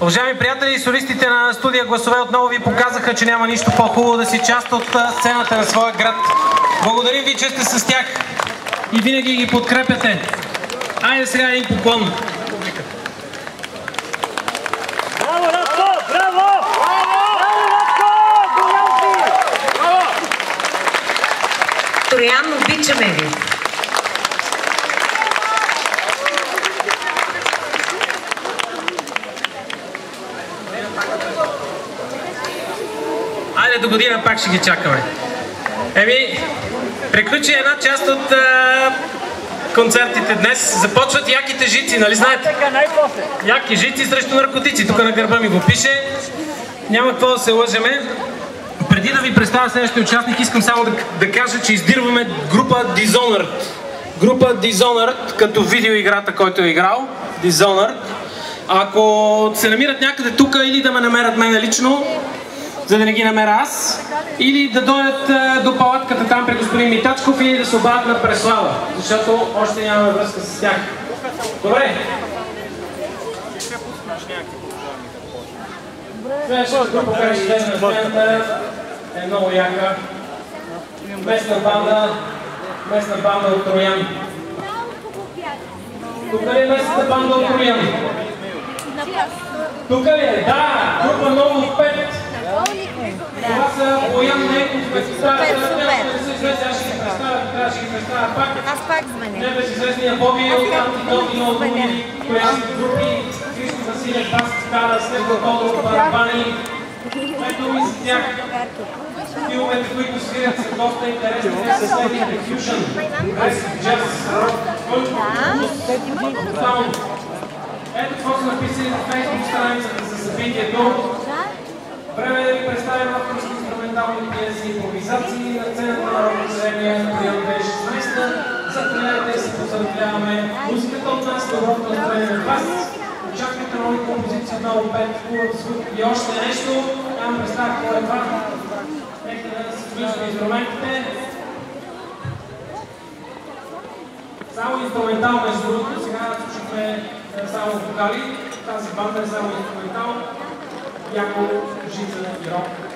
Уважаеми приятели, солистите на студия Гласове отново ви показаха, че няма нищо по-хубаво да си част от сцената на своя град. Благодарим ви, че сте с тях и винаги ги подкрепяте. Айде сега един поклон. Браво, Радко! Браво! Браво, Радко! Голям си! Троян, обичаме ви. Айде до година пак ще ги чакаме. Еми, приключи една част от а, концертите днес. Започват яките жици, нали знаете? Яки жици срещу наркотици. Тук на гърба ми го пише. Няма какво да се лъжеме. Преди да ви представя следващия участник, искам само да, да кажа, че издирваме група Dishonored. Група Dishonored, като видеоиграта, който е играл. Dishonored. Ако се намират някъде тук или да ме намерят мене лично, за да не ги намеря аз, или да дойдат до палатката там при господин Митачков или да се обадят на Преслава, защото още нямаме връзка с тях. Добре. Следващата група, която ще на сцената, е много яка. Местна банда, местна банда от Троян. Тук ли е местната банда от Троян? Тук ли е? Да, група ново Се излезе, аз пак. Звъня. Небезизвестния Боби от Антидот и много други коящи групи, Христо Василев, Бас Кара, Стефан Тодоров, Барабани. Ето ми за тях. Филмите, които свирят са доста интересни, те са следните фюжън, прогресив джаз, рок, саунд. Ето какво са написали на фейсбук страницата за събитието. Време е да ви представим авторски инструментални пиеси и импровизации на сцената на Народна академия на период 2016. Заповядайте се поздравяваме. Музиката от нас, доброто настроение от вас. Очаквайте нови композиции от много пет, хубав звук и още нещо. Нямам представа какво е това. Нека да се включим инструментите. Само инструментал, между другото, сега слушахме е, само вокали. Тази банда е само инструментал. Яко, жица и рок.